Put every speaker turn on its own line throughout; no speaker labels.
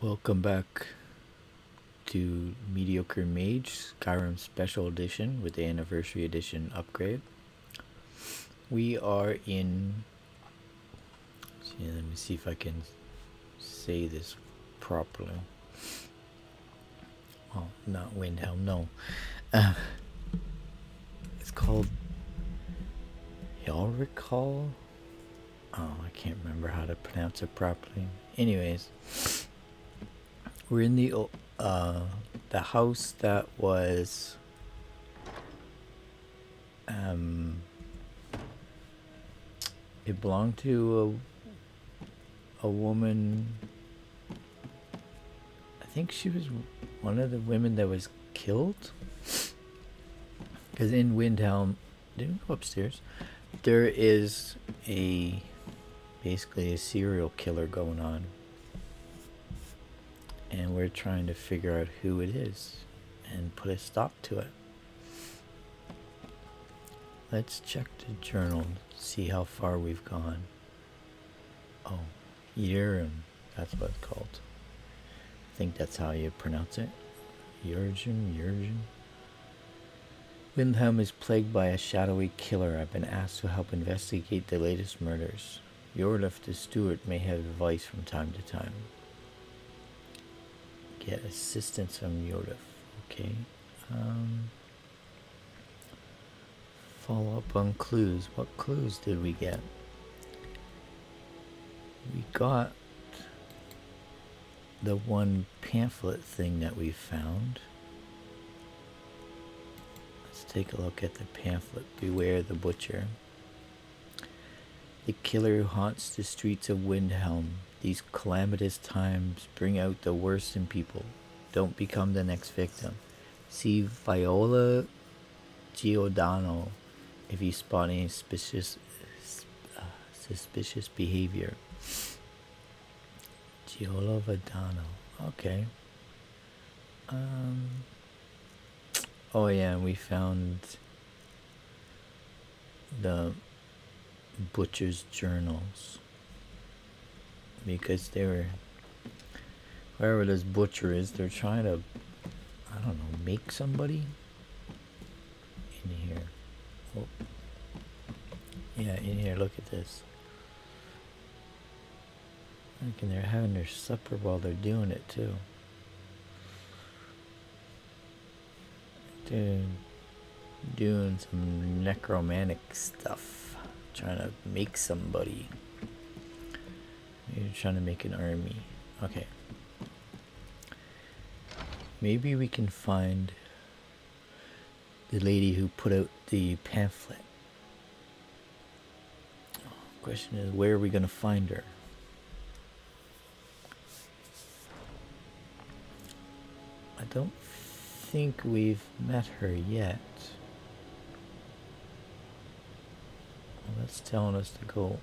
Welcome back to Mediocre Mage Skyrim Special Edition with the Anniversary Edition upgrade. We are in. See, let me see if I can say this properly. Oh, not Windhelm, no. Uh, it's called Y'all recall? Oh, I can't remember how to pronounce it properly. Anyways we're in the uh the house that was um it belonged to a a woman. I think she was one of the women that was killed. Because in Windhelm didn't go upstairs. There is a basically a serial killer going on and we're trying to figure out who it is and put a stop to it. Let's check the journal, see how far we've gone. Oh, and that's what it's called. I think that's how you pronounce it. Jurgen, Jurgen. Windhelm is plagued by a shadowy killer. I've been asked to help investigate the latest murders. Jorleif the steward may have advice from time to time get assistance from Jorleif. Okay. Um, follow up on clues. What clues did we get? We got the one pamphlet thing that we found. Let's take a look at the pamphlet. Beware the butcher. The killer who haunts the streets of Windhelm these calamitous times bring out the worst in people. Don't become the next victim. See Viola Giordano if you spot any suspicious, uh, suspicious behavior. Giola Vadano. Okay. Um. Oh yeah, we found the butcher's journals because they were wherever this butcher is they're trying to I don't know make somebody in here. Oh. yeah in here look at this. And they're having their supper while they're doing it too. They're doing some necromantic stuff trying to make somebody you're trying to make an army. Okay. Maybe we can find the lady who put out the pamphlet. Question is, where are we going to find her? I don't think we've met her yet. Well, that's telling us to go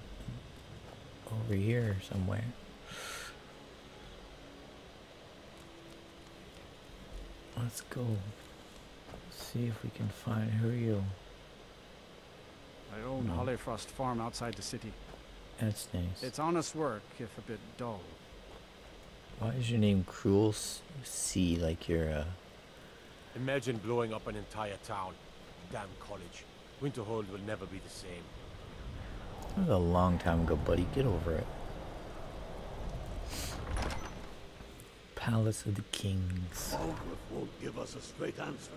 over here somewhere. Let's go. See if we can find who you.
I own no. Hollyfrost Farm outside the city.
That's nice.
It's honest work, if a bit dull.
Why is your name Cruel C like you're a...
Imagine blowing up an entire town. Damn college. Winterhold will never be the same.
That was a long time ago, buddy. Get over it. Palace of the Kings.
Aldrich won't give us a straight answer.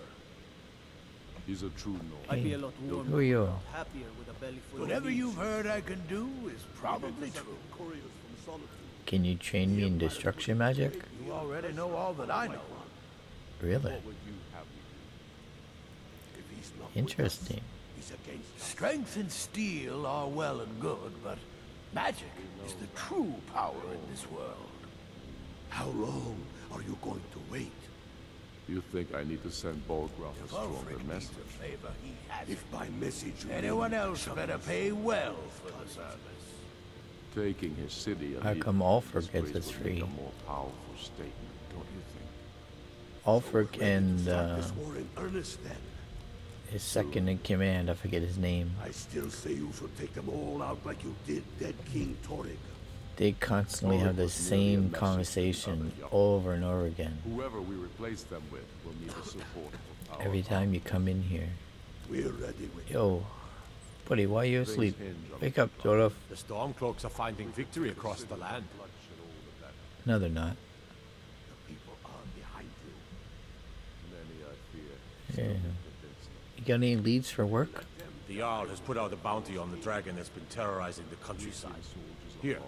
He's a true Nord.
I'd be a lot warmer,
Who are you?
happier with a belly full
Whatever you've heard I can do is probably true.
Can you train me in destruction magic?
You already know all that I know.
Really? Interesting.
Against strength and steel are well and good, but magic is the true power in this world. How long are you going to wait?
You think I need to send Balgruuf a stronger message?
If by message Anyone else better pay well for the service.
Taking his city
How come Ulfric gets us free?
A more powerful statement, don't you think?
Ulfric and uh, his second in command, I forget his name.
I still say you should take them all out like you did dead King Torygg.
they constantly have the
was merely a
same
message to the
conversation over and over again.
Whoever we replace them with will need the support
Every time you come in here.
We're ready with
Yo, buddy, why are
you
asleep? Wake up, Jolov.
The Stormcloaks are finding victory across the land.
bloodshed all of that.
No, they're not.
the people are behind you.
Many, I fear,
Yeah. Got any leads for work?
The Jarl has put out a bounty on the dragon that's been terrorizing the countryside. Here,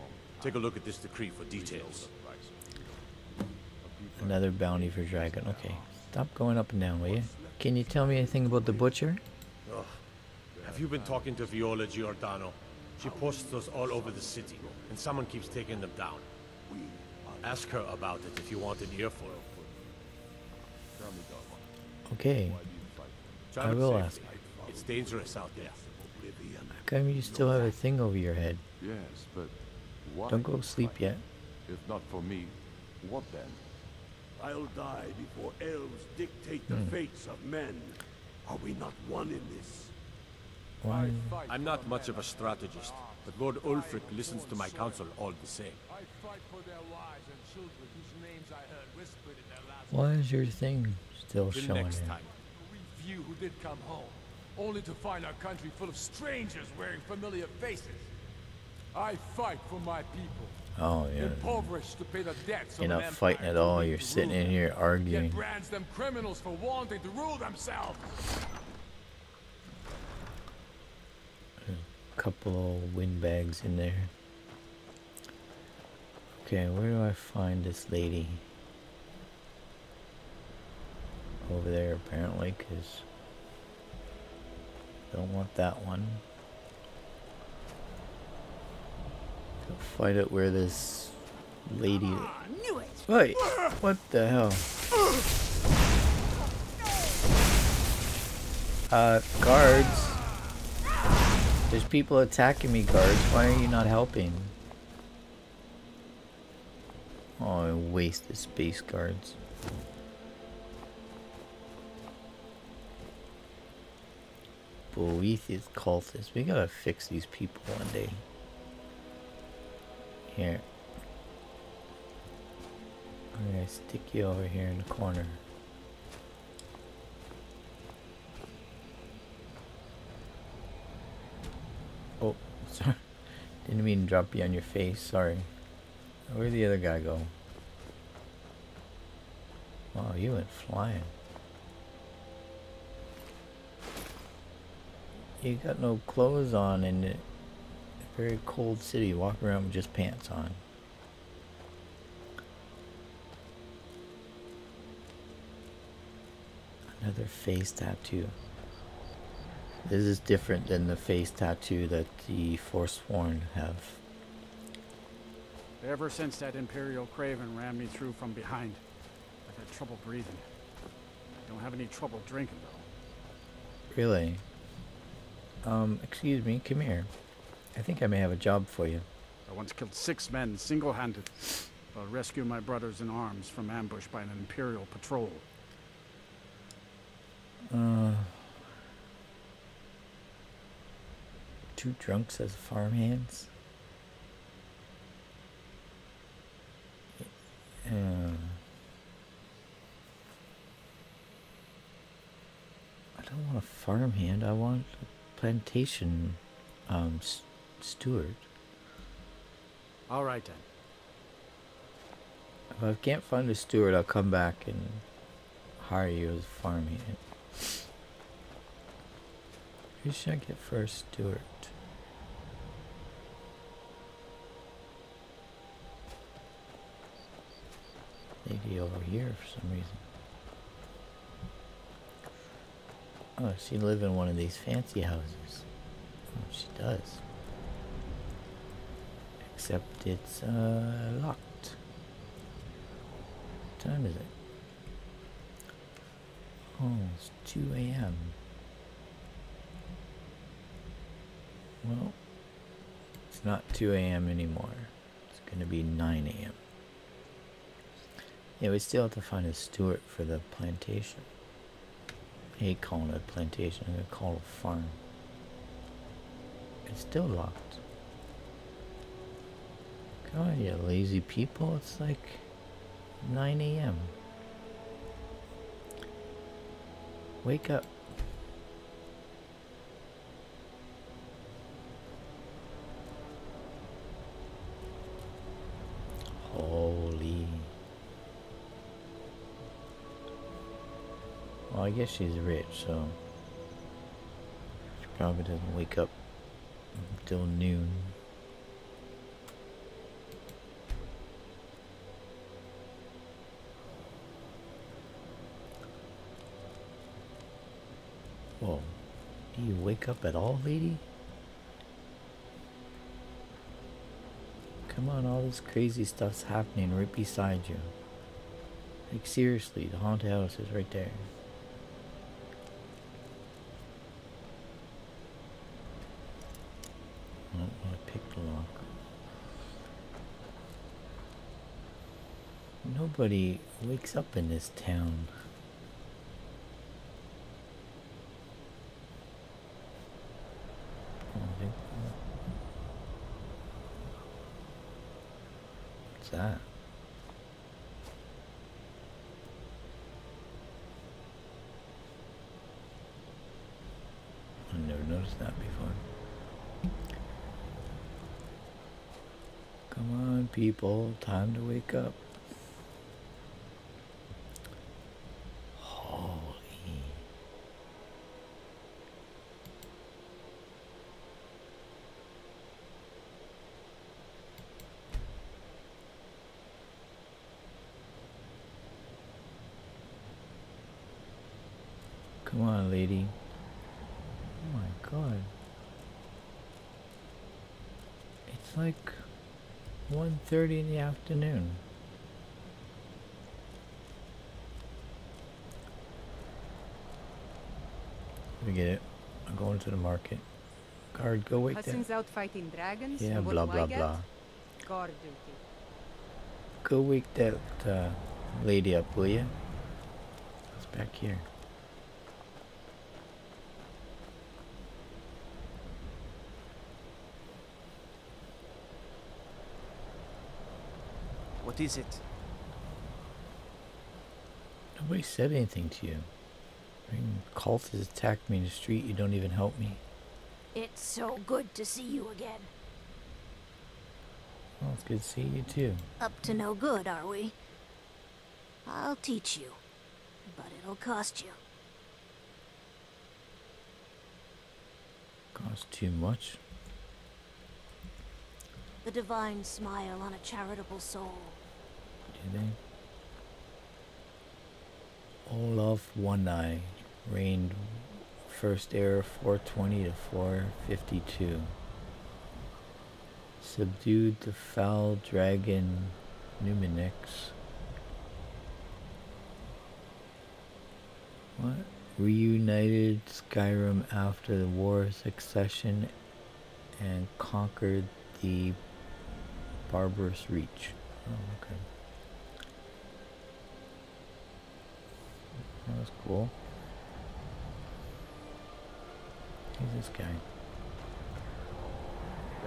take a look at this decree for details.
Another bounty for dragon. Okay. Stop going up and down, will you? Can you tell me anything about the butcher?
Ugh. Have you been talking to Viola Giordano? She posts us all over the city, and someone keeps taking them down. Ask her about it if you want an earful.
Okay.
Try
I will
ask. It's dangerous out there.
How come you still have a thing over your head?
Yes, but why?
Don't go to sleep yet.
If not for me, what then?
I'll die before elves dictate the hmm. fates of men. Are we not one in this?
Why?
I'm not much of a strategist, but Lord Ulfric listens to my counsel all the same.
I fight for their wives and children whose names I heard whispered in their last
Why is your thing still
Till
showing
next
here?
time.
Few who did come home, only to find our country full of strangers wearing familiar faces. I fight for my people,
Oh, yeah.
impoverished to pay the debts
You're not fighting at all. You're sitting in here
Yet
arguing.
brands them criminals for wanting to rule themselves.
A Couple of windbags in there. Okay, where do I find this lady? Over there, apparently, because don't want that one. Go find out where this lady. Wait, what the hell? Uh, guards. There's people attacking me, guards. Why are you not helping? Oh, I wasted space guards. Boethiah cultists. We gotta fix these people one day. Here. I'm gonna stick you over here in the corner. Oh, sorry. Didn't mean to drop you on your face. Sorry. Where'd the other guy go? Oh, wow, you went flying. You got no clothes on in a very cold city. Walk around with just pants on. Another face tattoo. This is different than the face tattoo that the Forsworn have.
Ever since that Imperial Craven ran me through from behind, I've had trouble breathing. I Don't have any trouble drinking, though.
Really? Um, excuse me, come here. I think I may have a job for you.
I once killed six men single-handed. I'll rescue my brothers in arms from ambush by an Imperial patrol.
Uh, two drunks as farmhands? Uh, I don't want a farmhand. I want a plantation um, s- steward.
All right, then.
If I can't find a steward, I'll come back and hire you as a farmhand. Who should I get for a steward? Lady over here for some reason. Oh, she live in one of these fancy houses. Oh, she does. Except it's uh, locked. What time is it? Oh, it's 2 a.m. Well, it's not 2 a.m. anymore. It's going to be 9 a.m. Yeah, we still have to find a steward for the plantation. Hate calling it a plantation. I'm to call it a farm. It's still locked. God, you lazy people. It's like 9 a.m. Wake up. I guess she's rich, so she probably doesn't wake up until noon. Whoa. Do you wake up at all, lady? Come on, all this crazy stuff's happening right beside you. Like, seriously, the haunted house is right there. Oh, I picked the lock. Nobody wakes up in this town. What's that? I never noticed that before. Come on, people, time to wake up. Holy. Come on, lady. Oh my god. It's like 1.30 in the afternoon. Forget it. I'm going to the market. Guard, go wake that.
Hudson's out fighting dragons.
Yeah, blah blah blah.
Guard duty.
Go wake that uh, lady up, will you? It's back here.
What is it?
Nobody said anything to you. I mean, cultists attacked me in the street. You don't even help me.
It's so good to see you again.
Well, it's good to see you too.
Up to no good, are we? I'll teach you, but it'll cost you.
Cost too much.
The divine smile on a charitable soul.
Do they? Olaf One Eye reigned first era 420 to 452. Subdued the foul dragon Numinex. What? Reunited Skyrim after the War of Succession and conquered the Barbarous Reach. Oh, okay. That was cool. Who's this guy?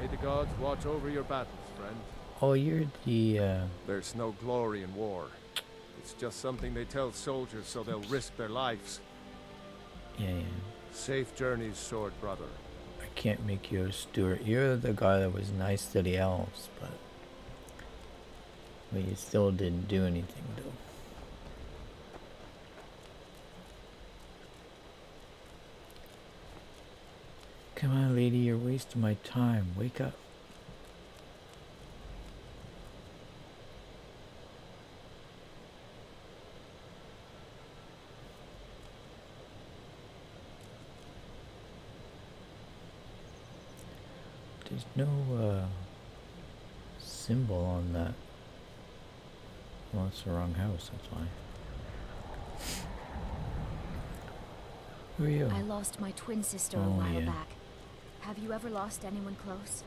May the gods watch over your battles, friend.
Oh, you're the, uh,
There's no glory in war. It's just something they tell soldiers so they'll risk their lives.
yeah, yeah.
Safe journeys, sword brother.
I can't make you a steward. You're the guy that was nice to the elves, but but you still didn't do anything though. Come on, lady, you're wasting my time. Wake up. There's no uh, symbol on that. Well, it's the wrong house, that's why. Who are you?
I lost my twin sister
Oh,
a while
yeah.
back. Have you ever lost anyone close?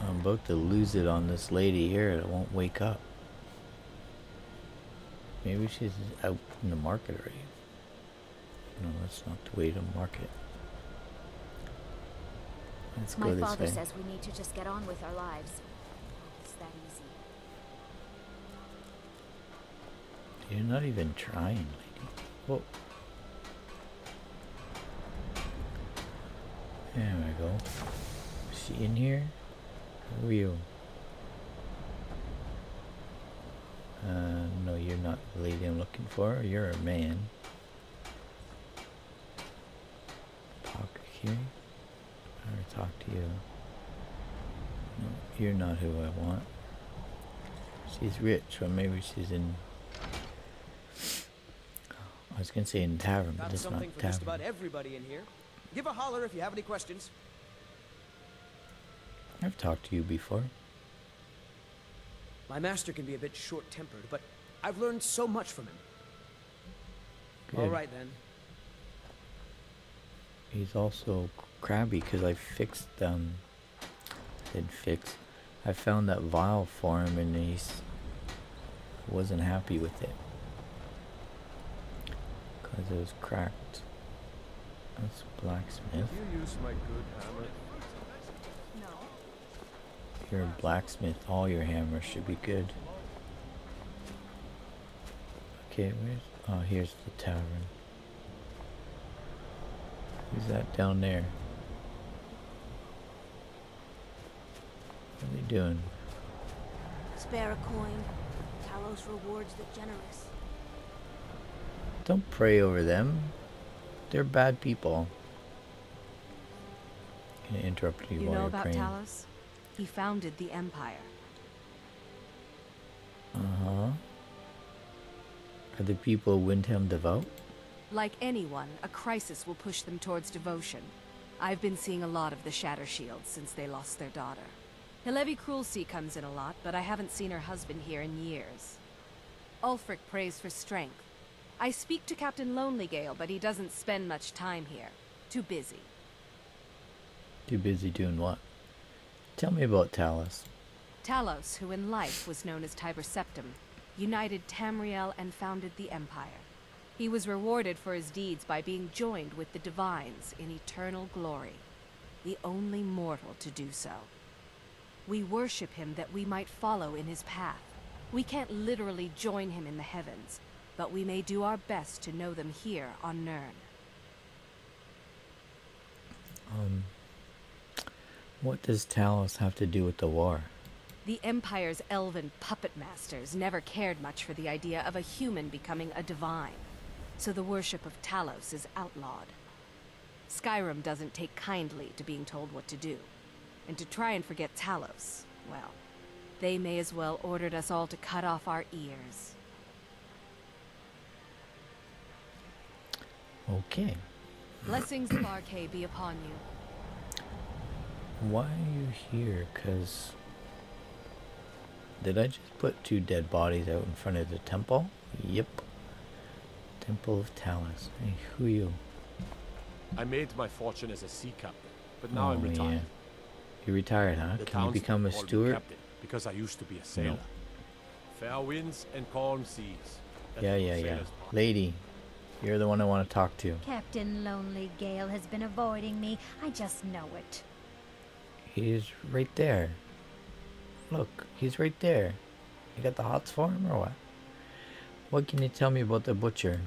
I'm about to lose it on this lady here that won't wake up. Maybe she's out in the market already. No, that's not the way to market. Let's
My father
way.
says we need to just get on with our lives. It's that easy.
You're not even trying, lady. Whoa. There we go. Is she in here? Who are you? Uh, no, you're not the lady I'm looking for. You're a man. Talk here. Or talk to you. No, you're not who I want. She's rich, or maybe she's in. I was gonna say in tavern, but it's not
for just
tavern.
about everybody in here. Give a holler if you have any questions.
I've talked to you before.
My master can be a bit short-tempered, but I've learned so much from him. All
Good.
right then.
He's also crabby because I fixed um did fix. I found that vial for him and he wasn't happy with it because it was cracked. That's blacksmith.
You use my good hammer.
No.
You're a blacksmith. All your hammers should be good. Okay, where's oh here's the tavern. Who's that down there? What are they doing?
Spare a coin. Talos rewards the generous.
Don't pray over them. They're bad people. Gonna interrupt you,
You
while
know
you're
about. Talos? He founded the Empire.
Uh huh. Are the people Windhelm devout?
Like anyone, a crisis will push them towards devotion. I've been seeing a lot of the Shatter Shields since they lost their daughter. Hillevi Cruel-Sea comes in a lot, but I haven't seen her husband here in years. Ulfric prays for strength. I speak to Captain Lonelygale, but he doesn't spend much time here. Too busy.
Too busy doing what? Tell me about Talos.
Talos, who in life was known as Tiber Septim, united Tamriel and founded the Empire. He was rewarded for his deeds by being joined with the Divines in eternal glory, the only mortal to do so. We worship him that we might follow in his path. We can't literally join him in the heavens, but we may do our best to know them here on Nirn.
Um, what does Talos have to do with the war?
The Empire's elven puppet masters never cared much for the idea of a human becoming a divine, so the worship of Talos is outlawed. Skyrim doesn't take kindly to being told what to do, and to try and forget Talos, well, they may as well ordered us all to cut off our ears.
Okay.
Blessings of Arkay be upon you.
Why are you here? Cause did I just put two dead bodies out in front of the temple? Yep. Temple of Talos. Hey, who you?
I made my fortune as a sea captain, but now
Oh,
I'm retired.
yeah. You retired, huh?
The
Can you become a steward?
captain because I used to be a sailor. Fair winds and calm seas. That's
Yeah, yeah, yeah.
sailors.
Lady, you're the one I want to talk to.
Captain Lonely Gale has been avoiding me. I just know it.
He's right there. Look, he's right there. You got the hots for him or what? What can you tell me about the butcher?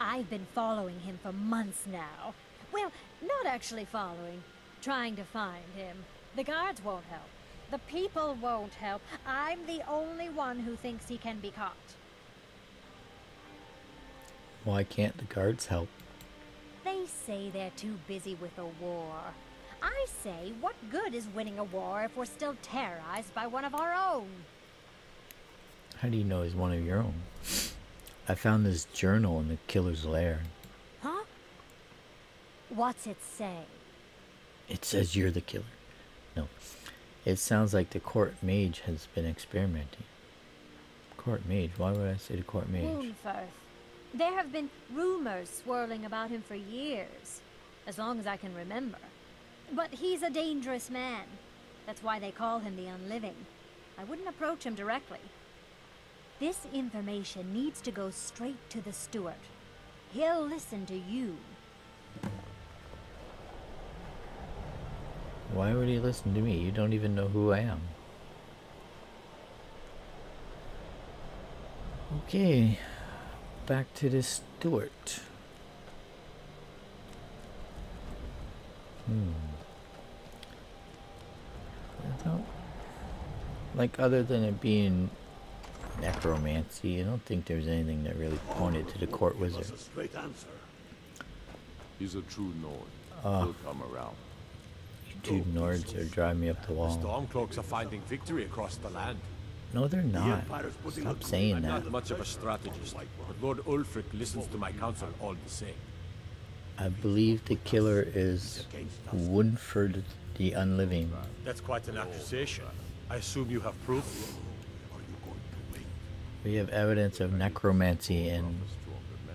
I've been following him for months now. Well, not actually following, trying to find him. The guards won't help. The people won't help. I'm the only one who thinks he can be caught.
Why can't the guards help?
They say they're too busy with a war. I say, what good is winning a war if we're still terrorized by one of our own?
How do you know he's one of your own? I found this journal in the killer's lair.
Huh? What's it say?
It says you're the killer. No. It sounds like the court mage has been experimenting. Court mage? Why would I say the court mage?
Wuunferth. There have been rumors swirling about him for years, as long as I can remember. But he's a dangerous man. That's why they call him the Unliving. I wouldn't approach him directly. This information needs to go straight to the steward. He'll listen to you.
Why would he listen to me? You don't even know who I am. Okay, back to this Stuart. Hmm. I don't like other than it being necromancy. I don't think there's anything that really pointed to the court wizard.
A straight answer.
He's a true Nord.
Ah.
He'll come around.
You two Nords are driving me up the wall. The.
Stormcloaks are finding victory across the land.
No, they're not. Stop saying
I'm
that.
not much of a strategist, but Lord Ulfric listens to my counsel all the same.
I believe the killer is Woodford the Unliving.
That's quite an accusation. I assume you have proof?
We have evidence of necromancy and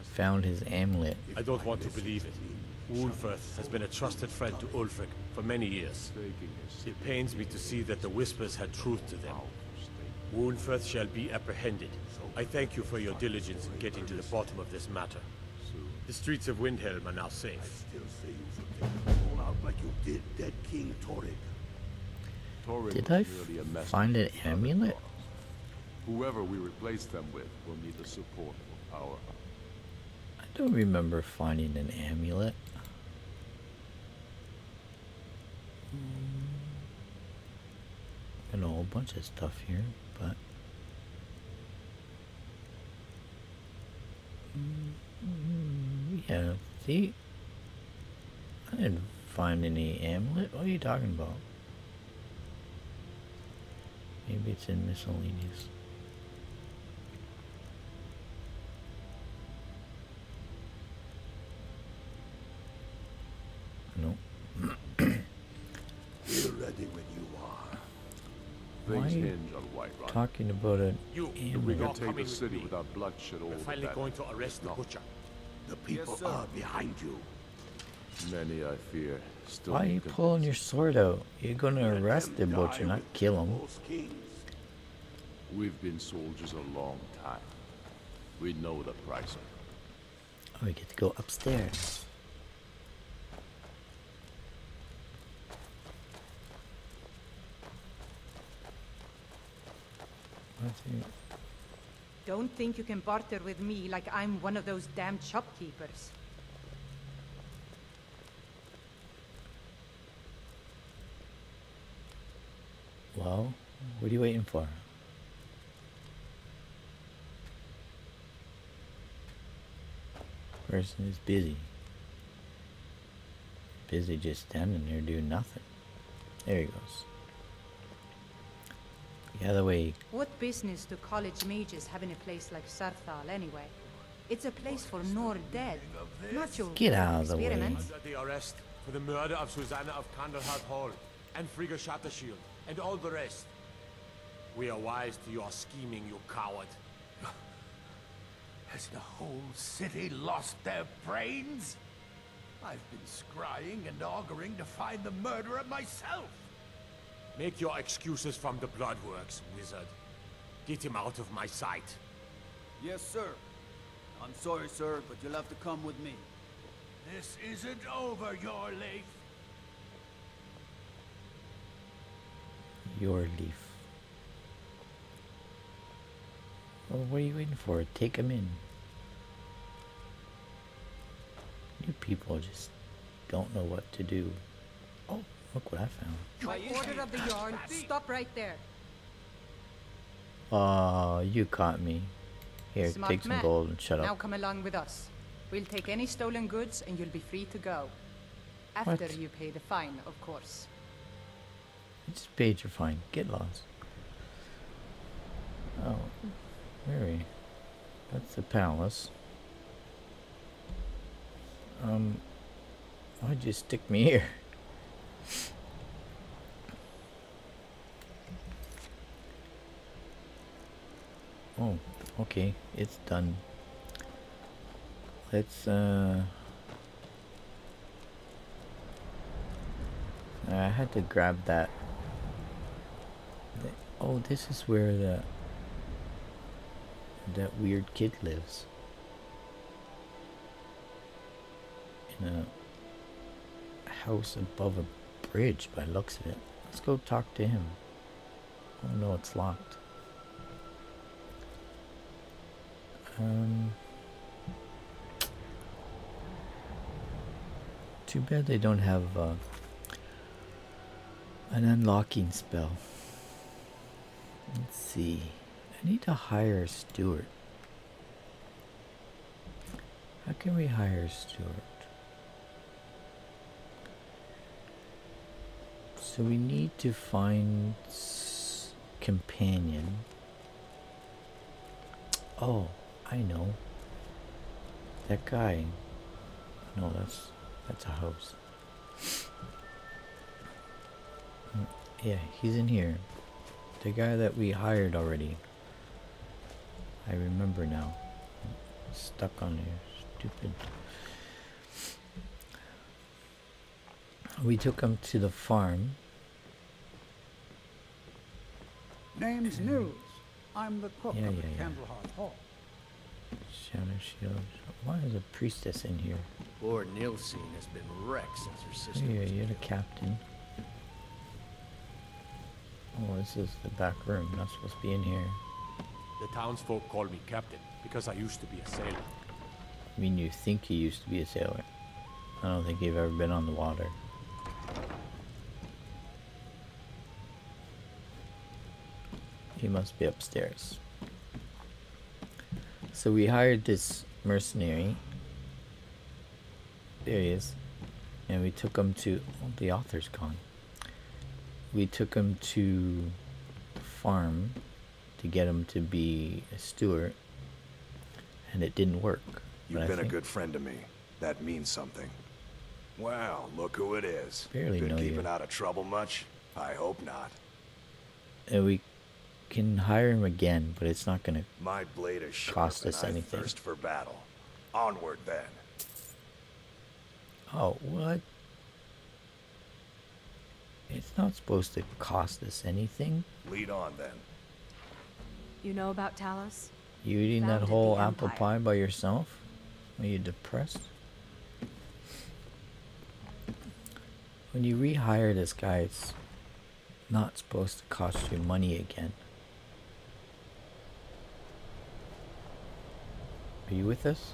found his amulet.
I don't want to believe it. Wuunferth has been a trusted friend to Ulfric for many years. It pains me to see that the Whispers had truth to them. Wuunferth shall be apprehended. I thank you for your diligence in getting to the bottom of this matter. The streets of Windhelm are now safe.
Still say you should take them all out like you did dead King
Torygg.
Did I
merely a messenger
find an amulet?
Whoever we replace them with will need the support of our
I don't remember finding an amulet. Got a whole bunch of stuff here, but yeah. See, I didn't find any amulet. What are you talking about? Maybe it's in miscellaneous. No.
Things
are you
hinge on Whiterun.
talking about it.
You,
We
amulet?
You're
can take the city
me.
without bloodshed all
we're finally going to arrest the butcher.
The people
sir.
are behind you.
Many, I fear, still
Why are you
to-
pulling your sword out? You're gonna
Let
arrest the butcher, not kill him.
We've been soldiers a long time. We know the price.
Oh, we get to go upstairs.
Don't think you can barter with me like I'm one of those damn shopkeepers.
Well, what are you waiting for? Person is busy. Busy just standing there doing nothing. There he goes. The other way.
What business do college mages have in a place like Saarthal anyway? It's a place for Nord dead, not your
Get out of the way.
experiments.
Under the arrest for the murder of Susanna of Candlehearth Hall and Frigga Shattershield and all the rest. We are wise to your scheming, you coward.
Has the whole city lost their brains? I've been scrying and auguring to find the murderer myself.
Make your excuses from the Bloodworks, wizard. Get him out of my sight.
Yes, sir. I'm sorry, sir, but you'll have to come with me.
This isn't over, Jorleif.
Your leaf. Well, what are you waiting for? Take him in. You people just don't know what to do. Oh, look what I found.
By order of the Jarl, stop right there.
Oh, you caught me. Here,
Smart
take some
man.
gold and shut
Now
up.
Now come along with us. We'll take any stolen goods and you'll be free to go. After
What?
you pay the fine, of course.
I just paid your fine. Get lost. Oh, where are we? That's the palace. Um, why'd you stick me here? Oh, okay, it's done. Let's, uh... I had to grab that. Oh, this is where the... That weird kid lives. In a house above a bridge by looks of it. Let's go talk to him. Oh no, it's locked. Um, too bad they don't have uh, an unlocking spell. Let's see. I need to hire a steward. How can we hire a steward? So we need to find companion. Oh, I know. That guy. No, that's that's a house. Mm, Yeah, he's in here. The guy that we hired already. I remember now. Stuck on here. Stupid. We took him to the farm.
Name's Nils. I'm the cook
Yeah,
of
yeah,
the
yeah.
Hall.
Shadow Shield. Why is a priestess in here?
Poor Nilsine has been wrecked since her
Oh,
sister
yeah, you're the captain. Oh, this is the back room. Not supposed to be in here.
The townsfolk call me captain because I used to be a sailor.
I mean, you think you used to be a sailor. I don't think you've ever been on the water. He must be upstairs. So we hired this mercenary. There he is. And we took him to. Oh, the author's gone. We took him to the farm to get him to be a steward. And it didn't work.
You've been a good friend to me. That means something. Well, look who it is.
Barely
been
know you.
keeping out of trouble much? I hope not.
And we can hire him again, but it's not going to
My blade is sharp
cost us anything.
thirst for battle. Onward then.
Oh, what? It's not supposed to cost us anything.
Lead on then.
You know about Talos?
You eating that
Founded the
whole apple pie by yourself? Are you depressed? When you rehire this guy, it's not supposed to cost you money again. Are you with us?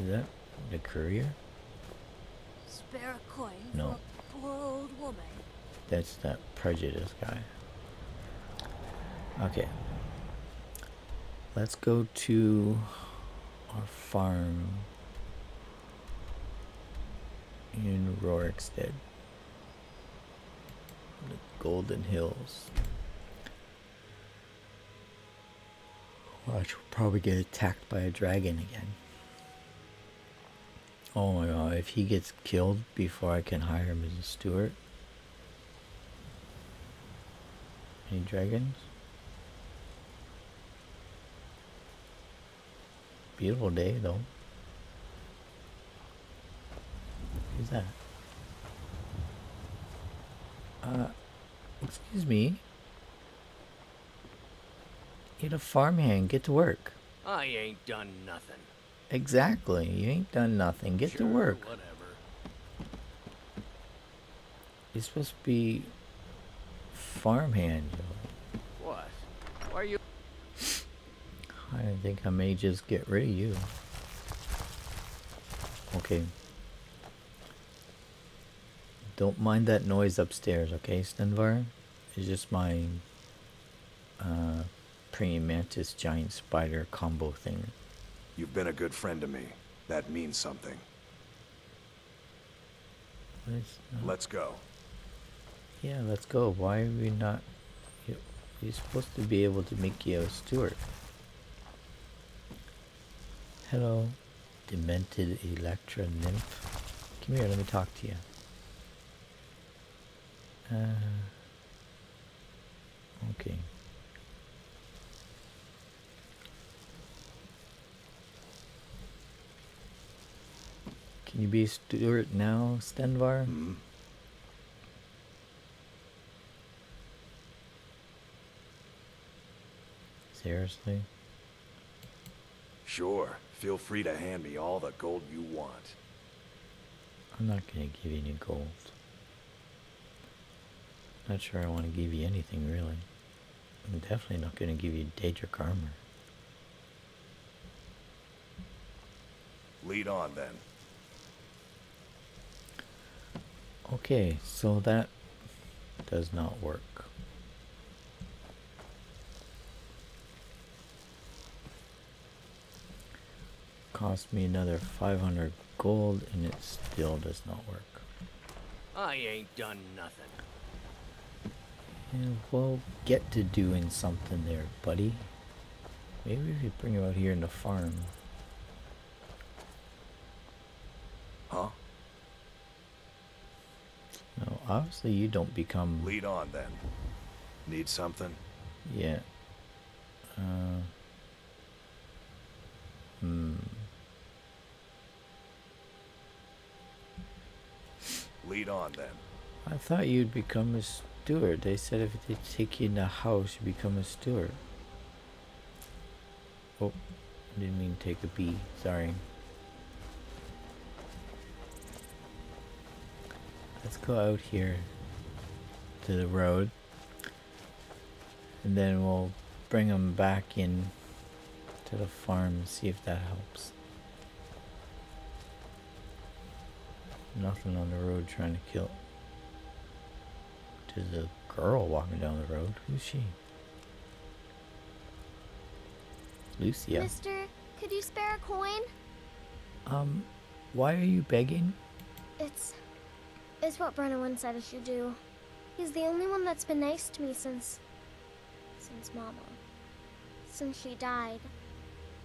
Is that the courier?
Spare a coin
No.
for a poor old woman.
That's that prejudice guy. Okay. Let's go to our farm in Rorikstead. The Golden Hills. We'll probably get attacked by a dragon again. Oh my god, if he gets killed before I can hire him as a steward. Any dragons? Beautiful day though. Who's that? Uh, excuse me. You're a farmhand. Get to work.
I ain't done nothing.
Exactly. You ain't done nothing. Get to work.
Whatever.
You're supposed to be farmhand.
What? Why are you?
I think I may just get rid of you. Okay. Don't mind that noise upstairs, okay, Stenvar? It's just my uh, praying mantis giant spider combo thing.
You've been a good friend to me. That means something.
What is-
Let's go.
Yeah, let's go. Why are we not? you- You're supposed to be able to make you a steward. Hello, demented Electra nymph. Come here, let me talk to you. Uh, okay. Can you be a steward now, Stenvar? Mm-hmm. Seriously?
Sure. Feel free to hand me all the gold you want.
I'm not gonna give you any gold. Not sure I want to give you anything, really. I'm definitely not going to give you Daedric armor.
Lead on, then.
Okay, so that does not work. Cost me another 500 gold and it still does not work.
I ain't done nothing.
Yeah, well, get to doing something there, buddy. Maybe if you bring him out here in the farm.
Huh?
No, obviously you don't become...
Lead on, then. Need something?
Yeah. Uh... Hmm.
Lead on, then.
I thought you'd become a steward. They said if they take you in the house, you become a steward. Oh, I didn't mean to take a B. Sorry. Let's go out here to the road. And then we'll bring them back in to the farm and see if that helps. Nothing on the road trying to kill. There's a girl walking down the road. Who's she? Lucia.
Mister, could you spare a coin?
Um, why are you begging?
It's. It's what Brenuin said I should do. He's the only one that's been nice to me since. since Mama. Since she died.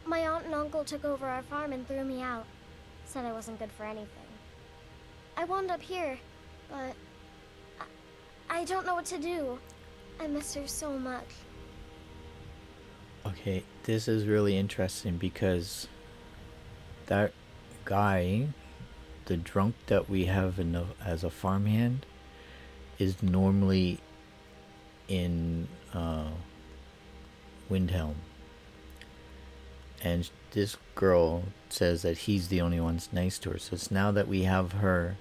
My aunt and uncle took over our farm and threw me out. Said I wasn't good for anything. I wound up here, but. I, I don't know what to do. I miss her so much.
Okay, this is really interesting because that guy, the drunk that we have in the, as a farmhand, is normally in uh, Windhelm. And this girl says that he's the only one that's nice to her. So it's now that we have her,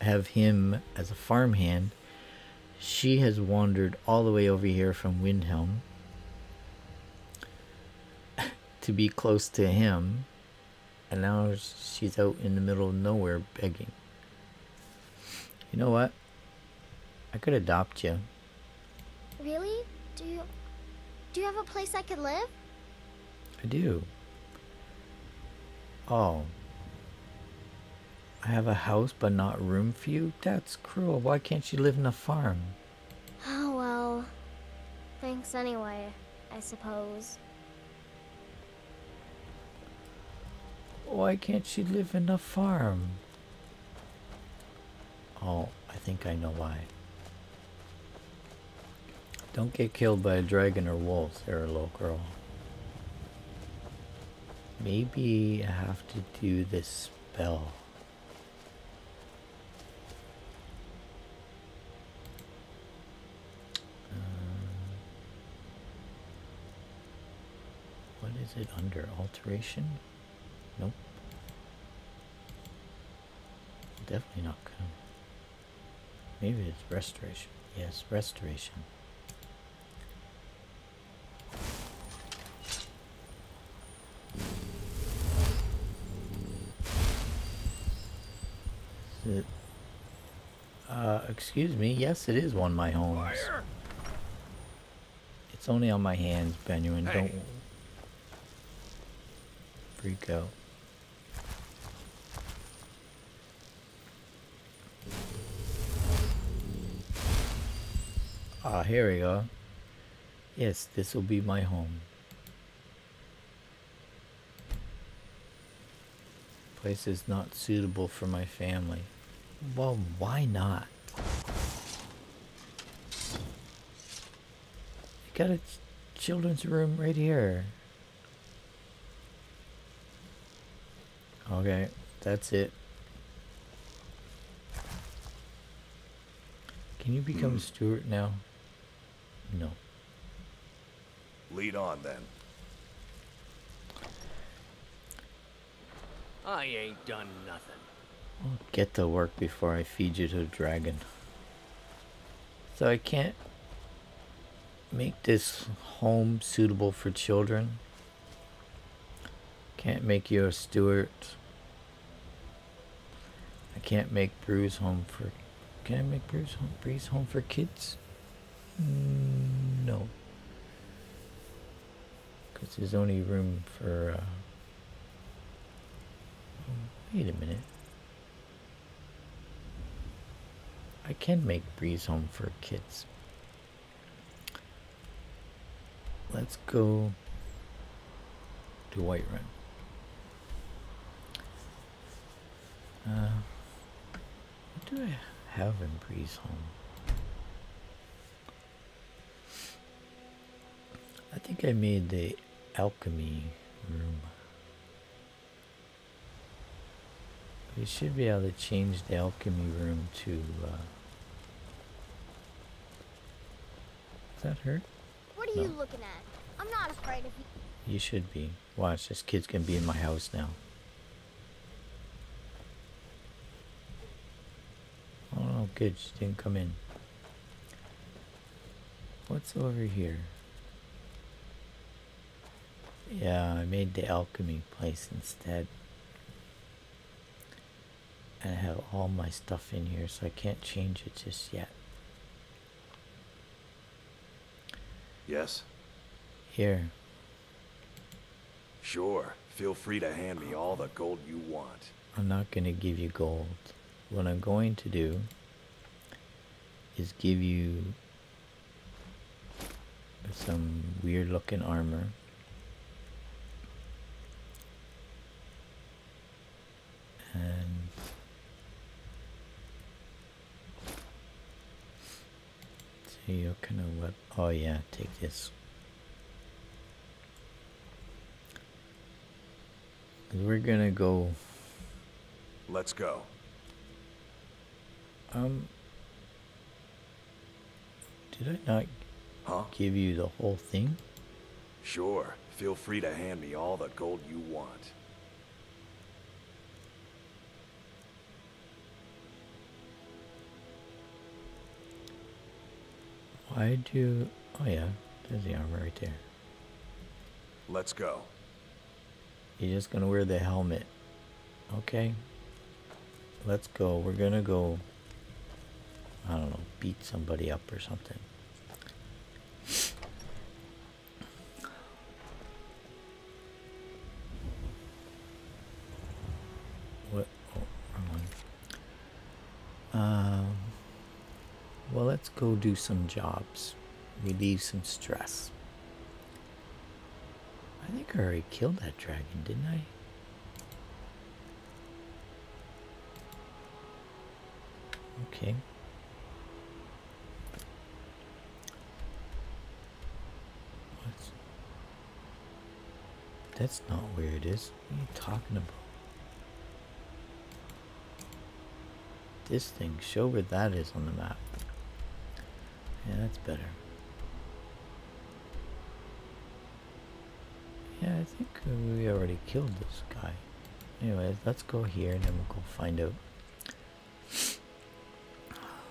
have him as a farmhand, she has wandered all the way over here from Windhelm to be close to him, and now she's out in the middle of nowhere begging. You know what? I could adopt you.
Really? Do you. Do you have a place I could live?
I do. Oh. I have a house but not room for you? That's cruel. Why can't you live in a farm?
Oh, well. Thanks anyway, I suppose.
Why can't she live in a farm? Oh, I think I know why. Don't get killed by a dragon or wolves there, little girl. Maybe I have to do this spell. Um, what is it under? Alteration? Nope. Definitely not good. Maybe it's restoration. Yes, restoration. It, uh, excuse me. Yes, it is one of my homes. It's only on my hands, Benjamin.
Hey.
Don't freak out. Ah, here we go. Yes, this will be my home. Place is not suitable for my family. Well, why not? You got a children's room right here. Okay, that's it. Can you become a steward now? No.
Lead on, then.
I ain't done nothing.
Get to work before I feed you to a dragon. So I can't make this home suitable for children. Can't make you a steward. I can't make Bruce home for. Can I make Bruce home, Breeze home for kids? Mm, no. Because there's only room for. Uh, oh, wait a minute. I can make Breeze home for kids. Let's go to Whiterun. Uh, what do I have in Breeze home? Think I made the alchemy room. We should be able to change the alchemy room to, uh, Does that hurt?
What are
No.
you looking at? I'm not afraid of you.
You should be. Watch, this kid's gonna be in my house now. Oh no, good, she didn't come in. What's over here? Yeah, I made the alchemy place instead. And I have all my stuff in here, so I can't change it just yet.
Yes?
Here,
Sure. Feel free to hand me all the gold you want.
I'm not going to give you gold. What I'm going to do is give you some weird looking armor. And so you're kind of what? Oh yeah, take this We're gonna go.
Let's go.
Um. Did I not
Huh?
give you the whole thing?
Sure. Feel free to hand me all the gold you want.
Why do? Oh yeah, there's the armor right there.
Let's go.
You're just gonna wear the helmet, okay? Let's go. We're gonna go. I don't know, beat somebody up or something. Go do some jobs. Relieve some stress. I think I already killed that dragon, didn't I? Okay. What's... That's not where it is. What are you talking about? This thing, show where that is on the map. Yeah, that's better. Yeah, I think we already killed this guy. Anyways, let's go here and then we'll go find out.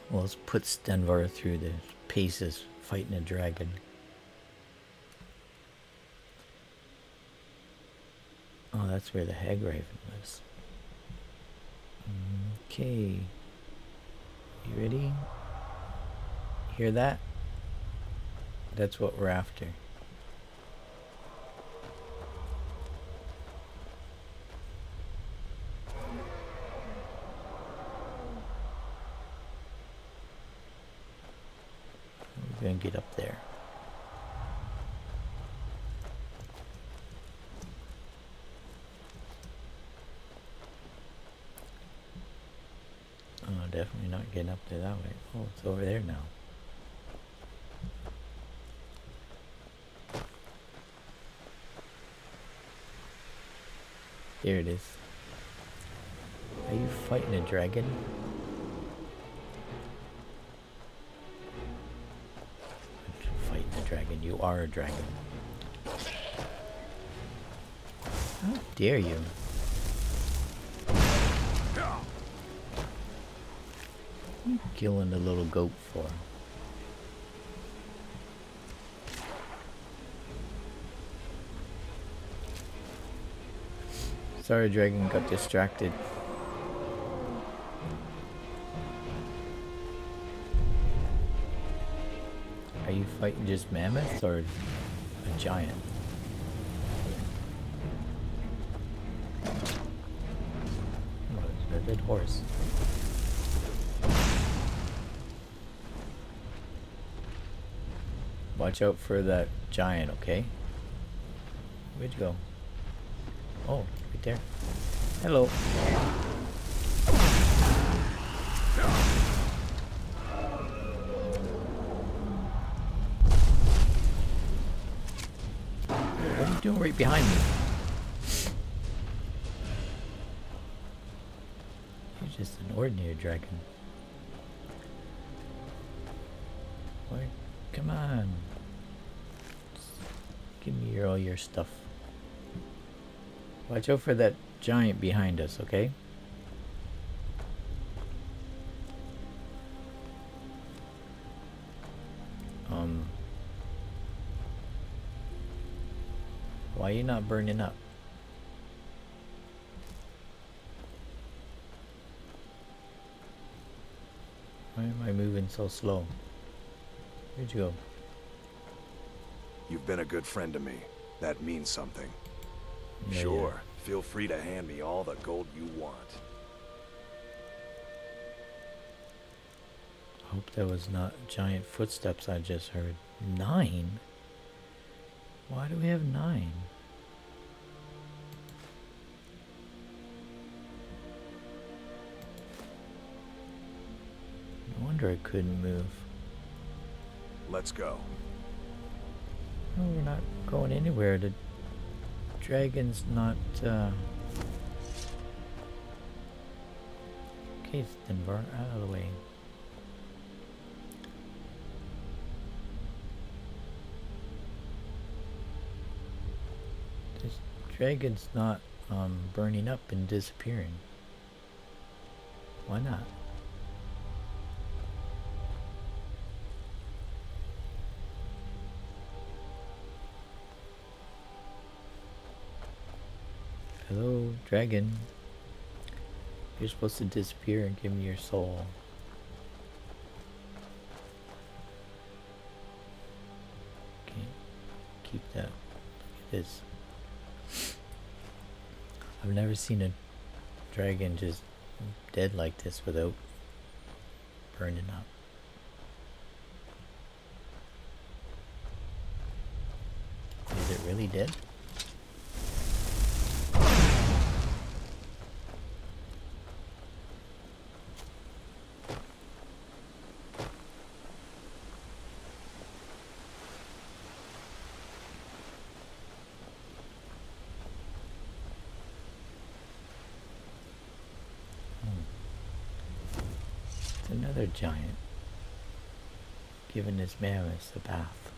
Well, let's put Stenvar through the paces fighting a dragon. Oh, that's where the hagraven lives. Mm, okay. You ready? Hear that? That's what we're after. We're gonna get up there. Oh, definitely not getting up there that way. Oh, it's over there now. Here it is. Are you fighting a dragon? Fighting a dragon. You are a dragon. How dare you? What are you killing the little goat for? Sorry, Dragon got distracted. Are you fighting just mammoths or a giant? Oh, a dead horse. Watch out for that giant, okay? Where'd you go? Right there. Hello. What are you doing right behind me? You're just an ordinary dragon. Why? Come on. Give me your, all your stuff. Watch out for that giant behind us, okay? Um. Why are you not burning up? Why am I moving so slow? Where'd you go?
You've been a good friend to me. That means something. Sure, feel free to hand me all the gold you want.
Hope that was not giant footsteps I just heard. Nine? Why do we have nine? No wonder I couldn't move.
Let's go.
No, we're not going anywhere. The dragon's not, uh... Okay, Stenvar, out of the way. This dragon's not, um, burning up and disappearing. Why not? Dragon. You're supposed to disappear and give me your soul. Okay, keep that. Look at this. I've never seen a dragon just dead like this without burning up. Is it really dead? Another giant giving his mammoths a bath.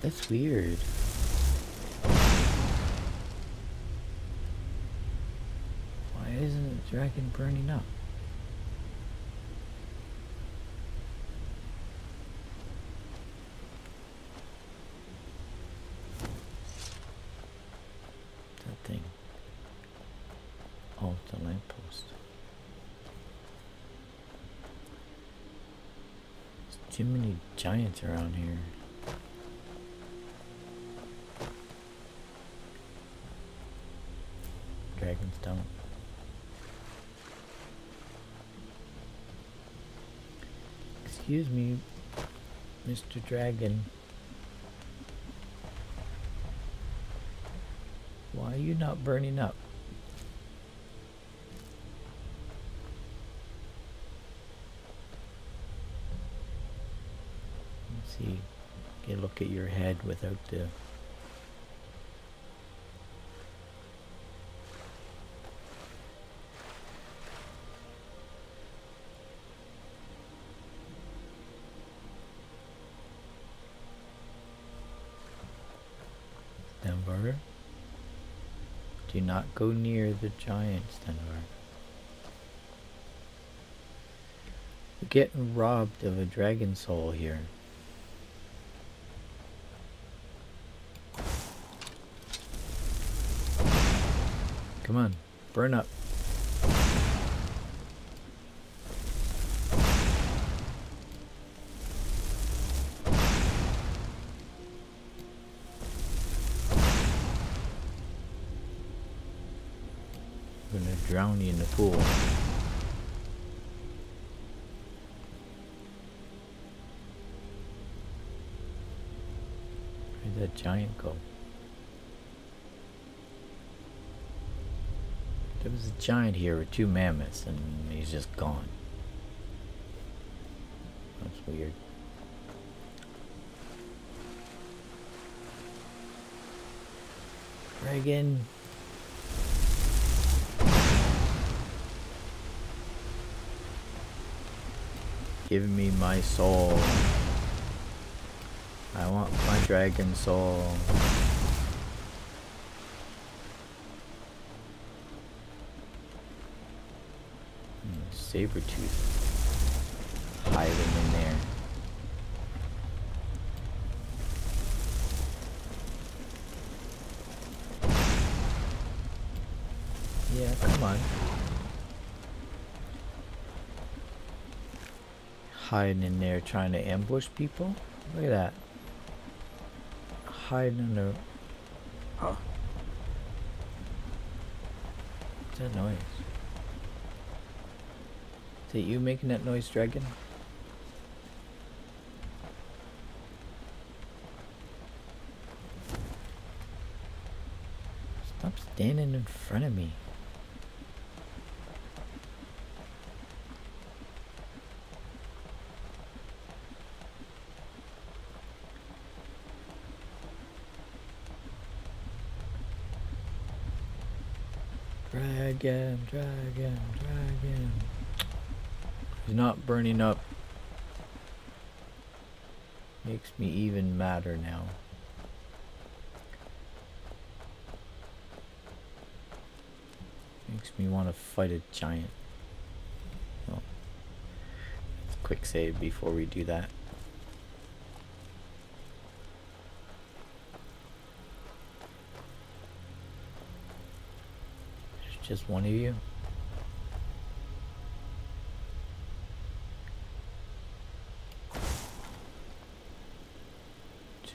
That's weird. Why isn't the dragon burning up? That thing. Oh, it's a lamppost. There's too many giants around here. Dragons don't. Excuse me, Mr. Dragon. Why are you not burning up? Let's see. Get a at your head without the Denver. Do not go near the giants, Stenvar. We're getting robbed of a dragon soul here. Come on, burn up. I'm gonna drown you in the pool. Where'd that giant go? There was a giant here with two mammoths and he's just gone. That's weird. Dragon. Give me my soul. I want my dragon soul. Hmm, Saber tooth hiding in there. Yeah, come on. Hiding in there trying to ambush people? Look at that. Hiding in there. Huh? What's that noise? Is it you making that noise, dragon? Stop standing in front of me. Dragon, dragon, dragon. He's not burning up. Makes me even madder now. Makes me want to fight a giant. Well, quick save before we do that. There's just one of you.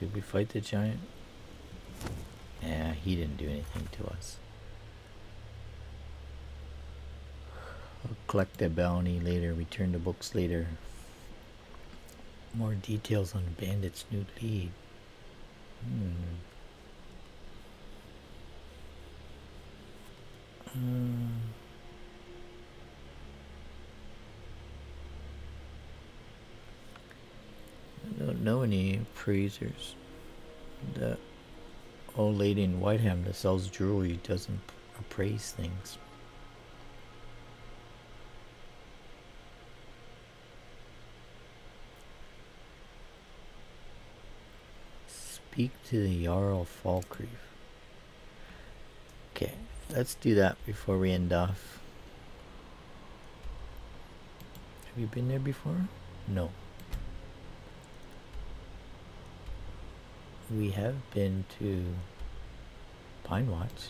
Should we fight the giant? Yeah, he didn't do anything to us. We'll collect the bounty later, return the books later. More details on Bandit's new lead. Hmm. Hmm. Don't know any appraisers. The old lady in Whiterun that sells jewelry doesn't appraise things. Speak to the Jarl Falkreath. Okay, let's do that before we end off. Have you been there before? No. We have been to Pinewatch.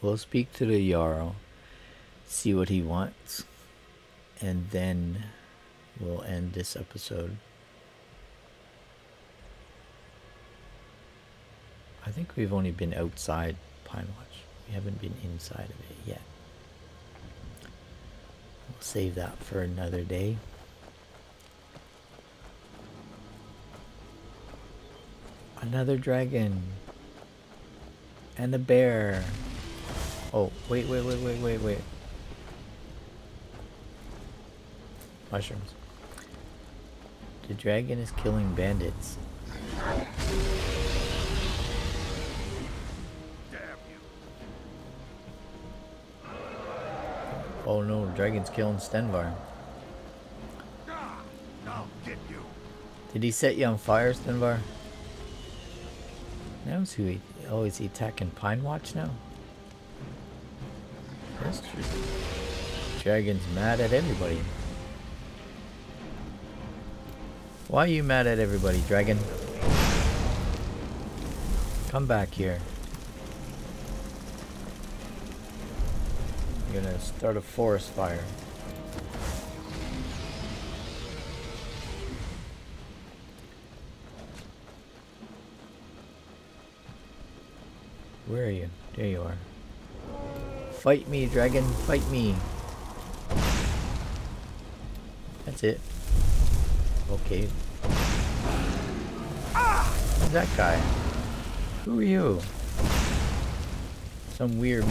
We'll speak to the Jarl, see what he wants, and then we'll end this episode. I think we've only been outside Pine Watch. We haven't been inside of it yet. We'll save that for another day. Another dragon. And a bear. Oh, wait, wait, wait, wait, wait, wait. Mushrooms. The dragon is killing bandits. Oh no, dragon's killing Stenvar. Did he set you on fire, Stenvar? Knows who he. Oh, is he attacking Pinewatch now? That's true. Dragon's mad at everybody. Why are you mad at everybody, Dragon? Come back here. I'm gonna start a forest fire. Where are you? There you are. Fight me, dragon. Fight me. That's it. Okay. Who's that guy? Who are you? Some weird...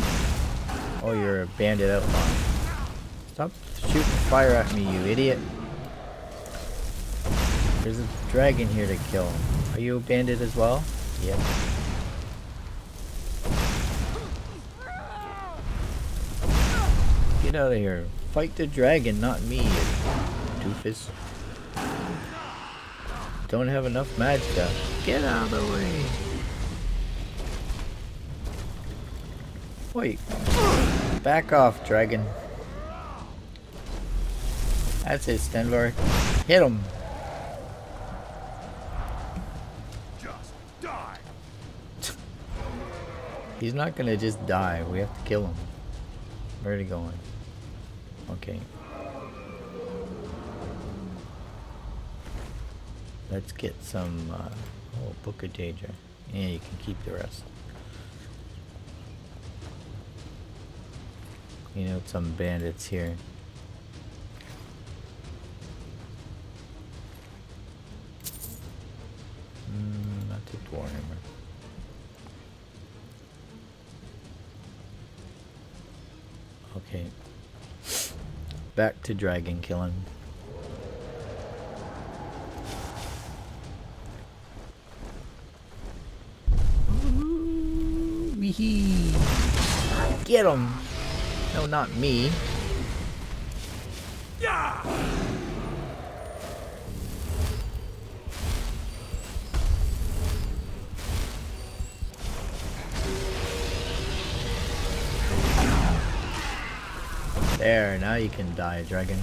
Oh, you're a bandit outlaw. Stop shooting fire at me, you idiot. There's a dragon here to kill. Are you a bandit as well? Yep. Get out of here. Fight the dragon, not me, you doofus. Don't have enough magicka. Get out of the way. Wait. Back off, dragon. That's it, Stenvar. Hit him.
Just die.
He's not gonna just die. We have to kill him. Where are he going? Okay. Let's get some, uh, oh, Book of Danger. Yeah, you can keep the rest. You know, some bandits here. Mm, the Warhammer. Okay. Back to dragon killing. Get him! No, not me.
Yeah.
There, now you can die, dragon.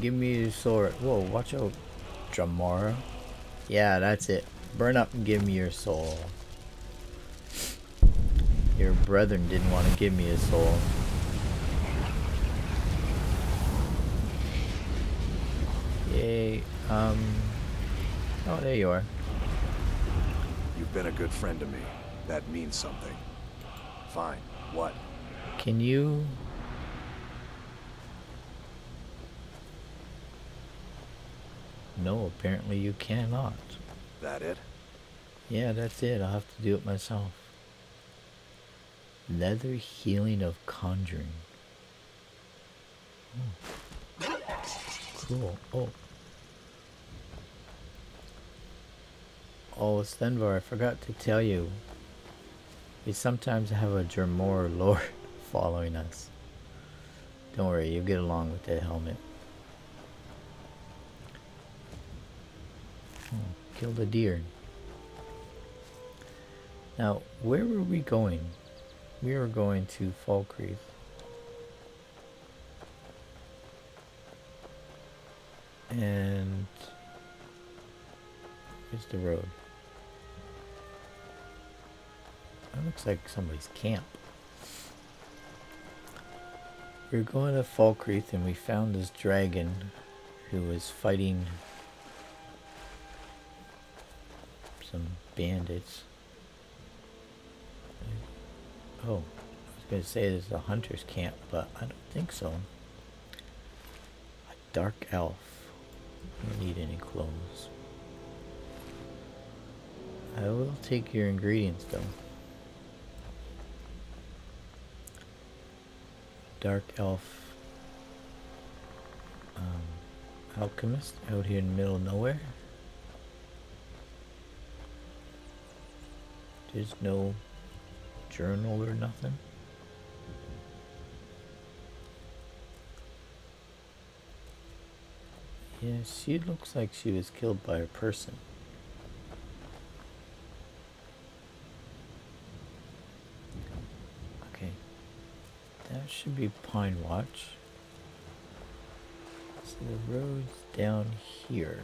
Give me your sword. Whoa, watch out, Dremora. Yeah, that's it. Burn up and give me your soul. Your brethren didn't want to give me a soul. Yay. Um. Oh, there you are.
You've been a good friend to me. That means something. Fine. What?
Can you... No, apparently you cannot.
That it?
Yeah, that's it. I'll have to do it myself. Leather healing of conjuring. Oh. Cool. Oh. Oh, Stenvar, I forgot to tell you. We sometimes have a Dremora lord following us. Don't worry, you'll get along with that helmet. Hmm, oh, a deer. Now, where were we going? We were going to Falkreath. And here's the road. That looks like somebody's camp. We were going to Falkreath and we found this dragon who was fighting some bandits. Oh, I was going to say there's a hunter's camp, but I don't think so. A dark elf. I don't need any clothes. I will take your ingredients though. Dark elf um, alchemist out here in the middle of nowhere. There's no journal or nothing. Yeah, she looks like she was killed by a person. Okay. That should be Pine Watch. So the road's down here.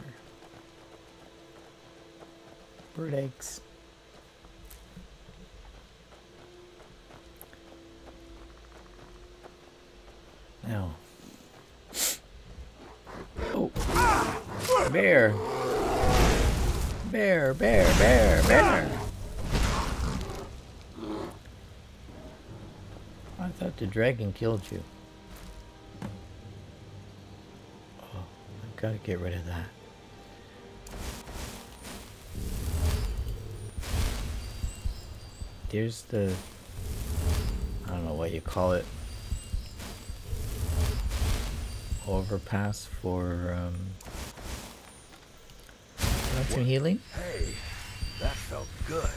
Bird eggs. Now. Oh. Bear. Bear, bear, bear, bear. I thought the dragon killed you. Oh, I've gotta get rid of that. There's the, I don't know what you call it, overpass for, um, want some healing?
Hey, that felt good.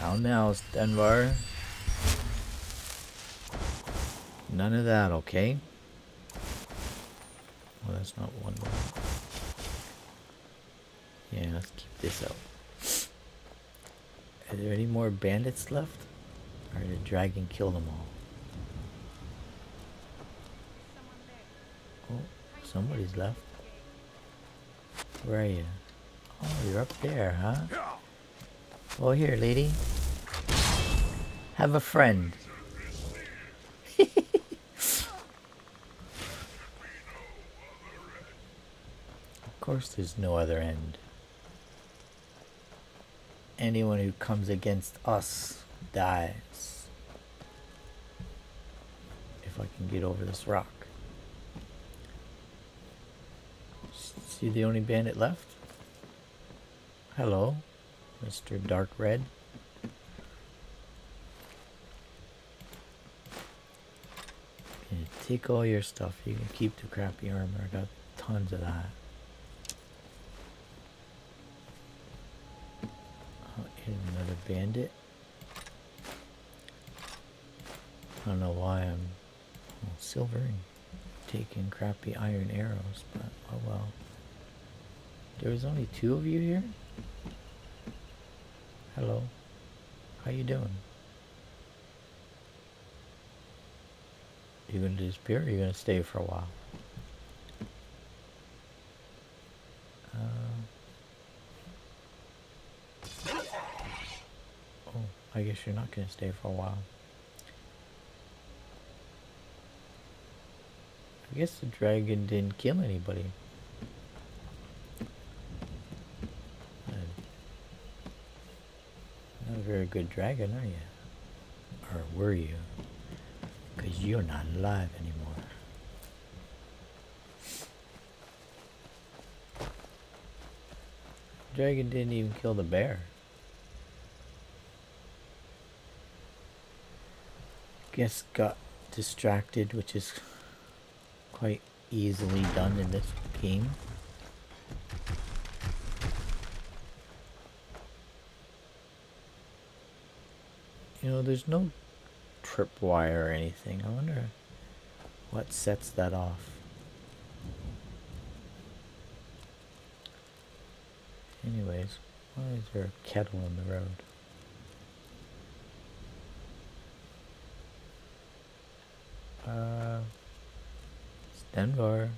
Now, now, Stenvar. None of that, okay? Well, that's not one more. Yeah, let's keep this out. Are there any more bandits left? Or did the dragon kill them all? Oh, somebody's left. Where are you? Oh, you're up there, huh? Oh, here, lady. Have a friend. of course, there's no other end. Anyone who comes against us dies. If I can get over this rock. See the only bandit left? Hello, Mr. Dark Red. Take all your stuff. You can keep the crappy armor. I got tons of that. Oh, here's another bandit. I don't know why I'm well, silver and taking crappy iron arrows, but oh well. There was only two of you here? Hello. How you doing? You gonna disappear or you gonna stay for a while? Uh, oh, I guess you're not gonna stay for a while. I guess the dragon didn't kill anybody. Hmm. Not a very good dragon, are you? Or were you? Because you're not alive anymore. Dragon didn't even kill the bear. Guess got distracted, which is quite easily done in this game. You know, there's no tripwire or anything. I wonder what sets that off. Anyways, why is there a kettle on the road? Uh, Stenvar.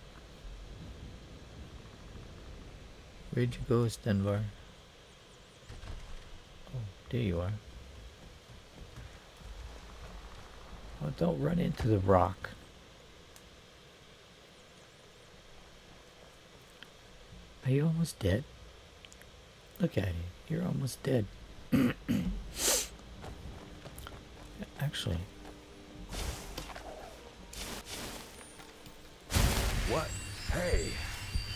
Where'd you go, Stenvar? Oh, there you are. Oh, don't run into the rock. Are you almost dead? Look at you. You're almost dead. Actually.
What? Hey,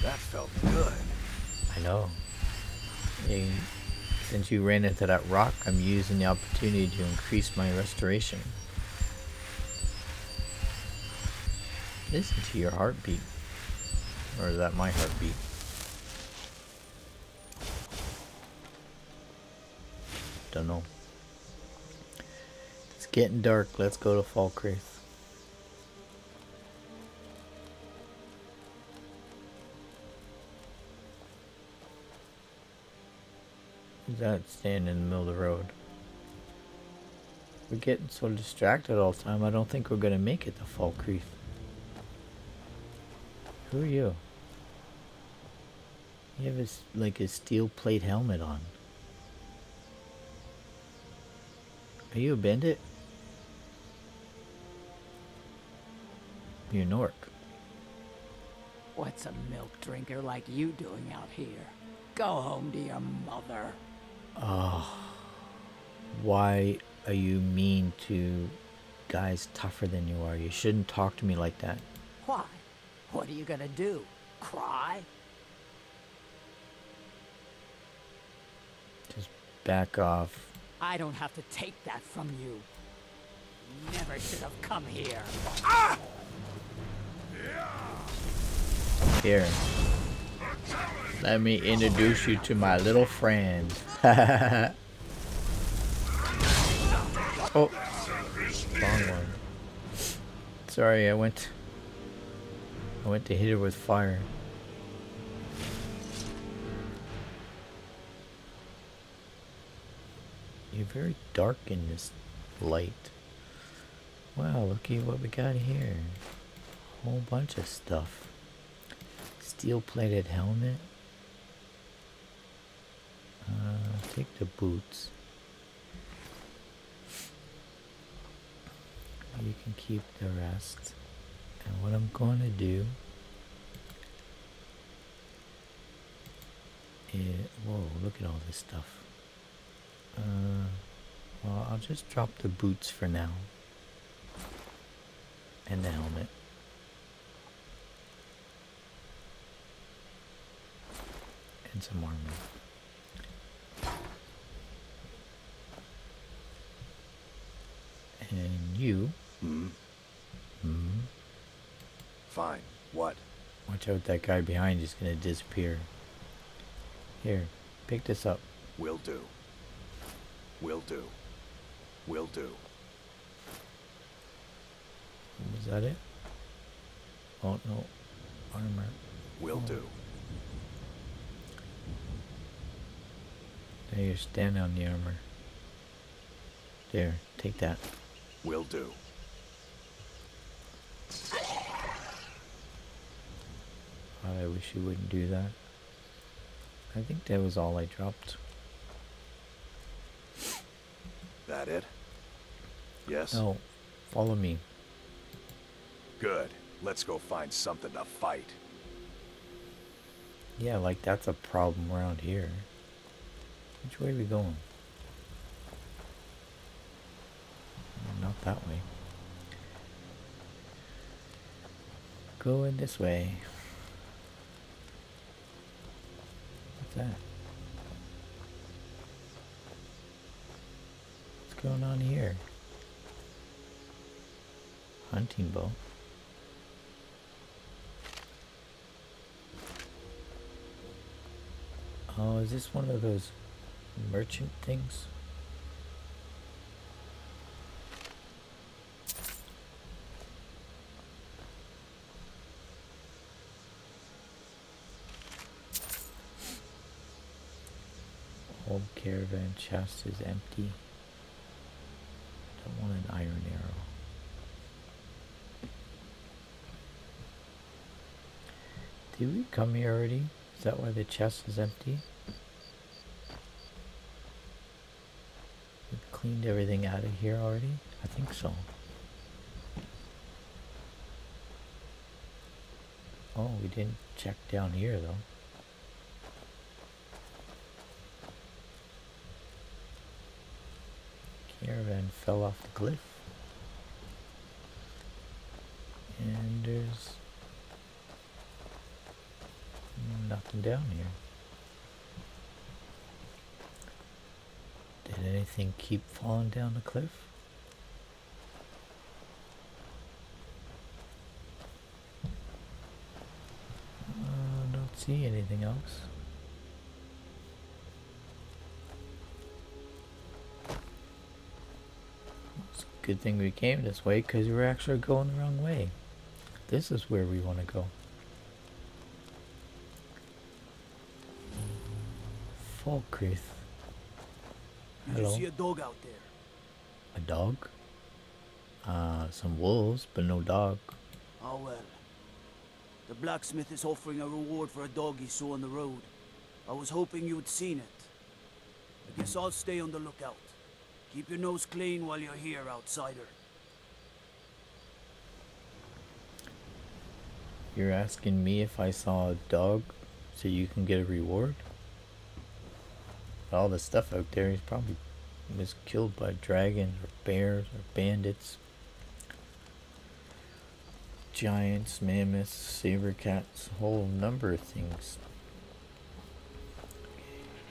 that felt good.
I know. Since you ran into that rock, I'm using the opportunity to increase my restoration. Listen to your heartbeat. Or is that my heartbeat? Don't know. It's getting dark. Let's go to Falkreath. that stand in the middle of the road. We're getting so distracted all the time, I don't think we're going to make it to Falkreath. Who are you? You have a like a steel plate helmet on. Are you a bandit? You're an orc.
What's a milk drinker like you doing out here? Go home to your mother.
Oh. Why are you mean to guys tougher than you are? You shouldn't talk to me like that.
Why? What are you gonna do? Cry?
Just back off.
I don't have to take that from you. Never should have come here. Ah!
Here. Let me introduce you to my little friend. oh. Wrong one. Sorry, I went... I went to hit her with fire. You're very dark in this light. Wow, looky what we got here—a Whole bunch of stuff. Steel-plated helmet. Uh, take the boots. You can keep the rest. And what I'm going to do is, whoa, look at all this stuff. Uh, well, I'll just drop the boots for now. And the helmet. And some armor. And you.
Hmm.
Hmm.
Fine. What?
Watch out, that guy behind is gonna disappear. Here, pick this up.
Will do. Will do. Will do.
Was that it? Oh no, armor.
Will
Oh.
do.
There, you stand on the armor. There, take that.
Will do.
I wish you wouldn't do that. I think that was all I dropped.
That it? Yes?
No, follow me.
Good. Let's go find something to fight.
Yeah, like that's a problem around here. Which way are we going? Not that way. Going this way. What's that? What's going on here? Hunting bow. Oh, is this one of those merchant things? Old caravan chest is empty. Don't want an iron arrow. Did we come here already? Is that why the chest is empty? We cleaned everything out of here already? I think so. Oh, we didn't check down here though. Caravan fell off the cliff. And there's nothing down here. Did anything keep falling down the cliff? Uh, don't see anything else. It's a good thing we came this way because we were actually going the wrong way. This is where we want to go. Falkreath.
Did
Hello.
you see a dog out there?
A dog? Uh, some wolves, but no dog.
Oh well. The blacksmith is offering a reward for a dog he saw on the road. I was hoping you'd seen it. I guess I'll stay on the lookout. Keep your nose clean while you're here, outsider.
You're asking me if I saw a dog so you can get a reward? All the stuff out there, he's probably was killed by dragons or bears or bandits. Giants, mammoths, saber cats, a whole number of things.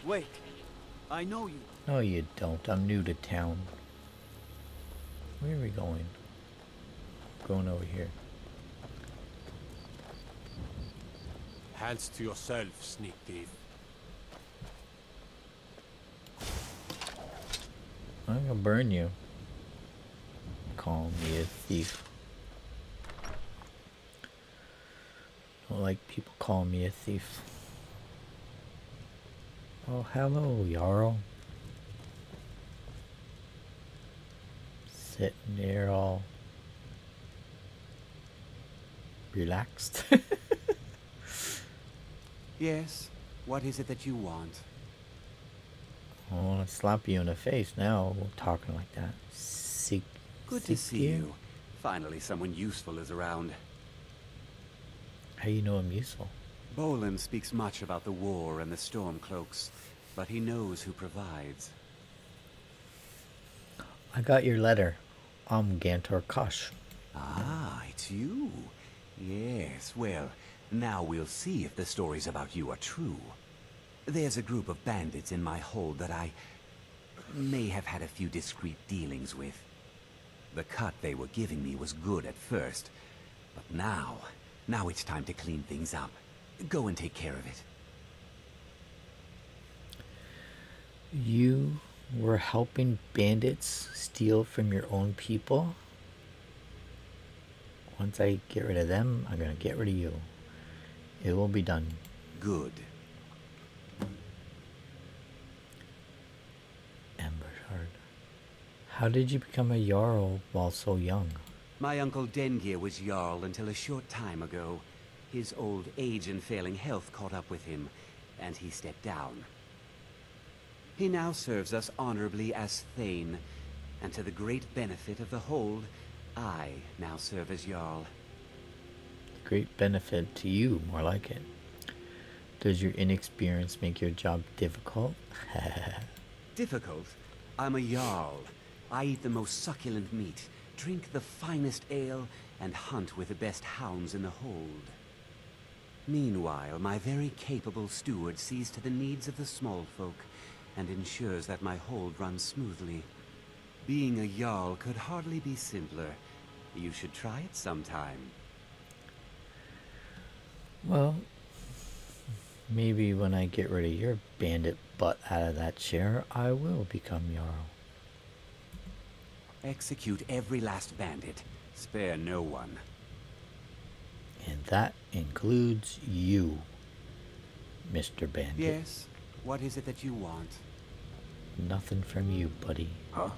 Wait, I know you.
No, you don't. I'm new to town. Where are we going? Going over here.
Hands to yourself, sneak thief.
I'm gonna burn you. Call me a thief. Don't like people call me a thief. Oh, hello, Jarl. Sitting there all relaxed.
yes, what is it that you want?
I want to slap you in the face now, talking like that. Sick.
Good to see you. Finally, someone useful is around.
How you know I'm useful?
Bolin speaks much about the war and the Stormcloaks, but he knows who provides.
I got your letter. I'm Gantor Kosh.
Ah, it's you. Yes, well, now we'll see if the stories about you are true. There's a group of bandits in my hold that I may have had a few discreet dealings with. The cut they were giving me was good at first, but now, now it's time to clean things up. Go and take care of it.
You were helping bandits steal from your own people? Once I get rid of them, I'm gonna get rid of you. It will be done.
Good.
How did you become a Jarl while so young?
My uncle Dengeir was Jarl until a short time ago. His old age and failing health caught up with him, and he stepped down. He now serves us honorably as Thane, and to the great benefit of the Hold, I now serve as Jarl.
Great benefit to you, more like it. Does your inexperience make your job difficult?
difficult? I'm a Jarl. I eat the most succulent meat, drink the finest ale, and hunt with the best hounds in the hold. Meanwhile, my very capable steward sees to the needs of the small folk and ensures that my hold runs smoothly. Being a Jarl could hardly be simpler. You should try it sometime.
Well, maybe when I get rid of your bandit butt out of that chair, I will become Jarl.
Execute every last bandit. Spare no one.
And that includes you, Mr. Bandit.
Yes? What is it that you want?
Nothing from you, buddy.
Huh?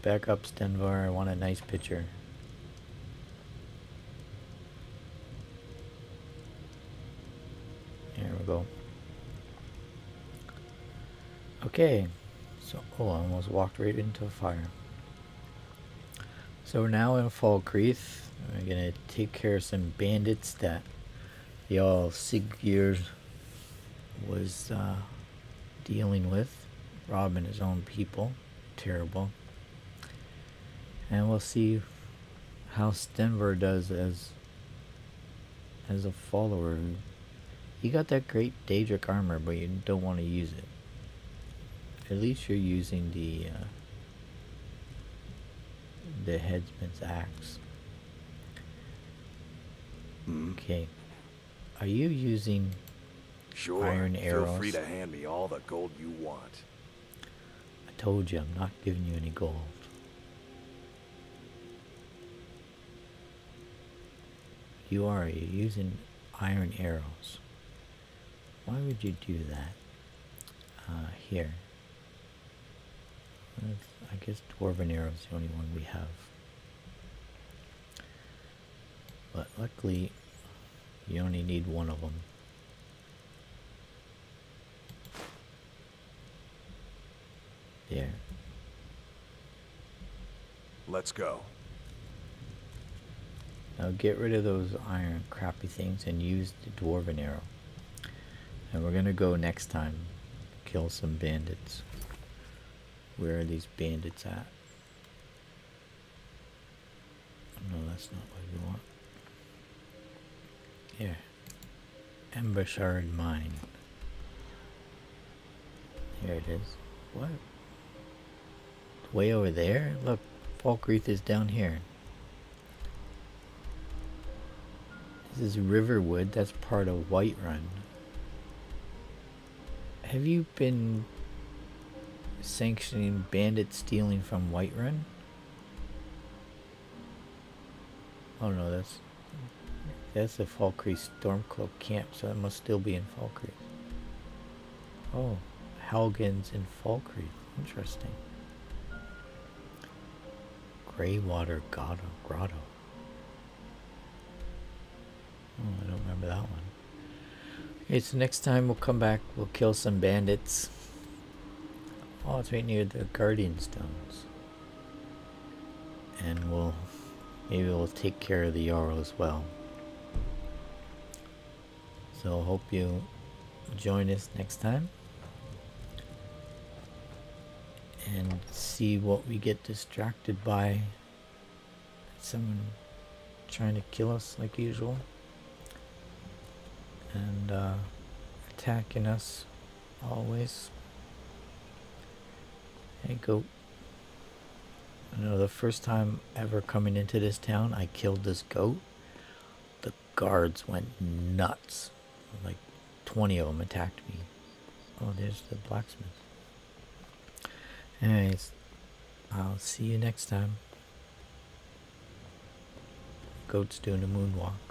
Back up, Stenvar. I want a nice picture. There we go. Okay. So, oh, I almost walked right into a fire. So we're now in Falkreath. We're gonna take care of some bandits that Jarl Siddgeir was uh, dealing with, robbing his own people. Terrible. And we'll see how Stenvar does as as a follower. You got that great Daedric armor, but you don't want to use it. At least you're using the uh, the headsman's axe. Okay. Are you using
Sure.
iron arrows?
Feel free to hand me all the gold you want.
I told you I'm not giving you any gold. You are. You're using iron arrows. Why would you do that? Uh, here. I guess Dwarven arrow is the only one we have. But luckily, you only need one of them. There.
Let's go.
Now get rid of those iron crappy things and use the dwarven arrow. And we're gonna go next time. Kill some bandits. Where are these bandits at? No, that's not what we want. Here. Embershard Mine. Here it is. What? Way over there? Look, Falkreath is down here. This is Riverwood. That's part of Whiterun. Have you been sanctioning bandit stealing from Whiterun? Oh no, that's that's the Falkreath Stormcloak camp, so it must still be in Falkreath. Oh, Helgen's in Falkreath. Interesting. Greywater Grotto. Grotto. Oh, I don't remember that one. Okay, so next time we'll come back, we'll kill some bandits. Oh, it's right near the Guardian Stones. And we'll, maybe we'll take care of the Jarl as well. So hope you join us next time. And see what we get distracted by. Someone trying to kill us like usual and uh, attacking us always. Hey, goat. You know, the first time ever coming into this town, I killed this goat. The guards went nuts. Like 20 of them attacked me. Oh, there's the blacksmith. Anyways, I'll see you next time. Goat's doing a moonwalk.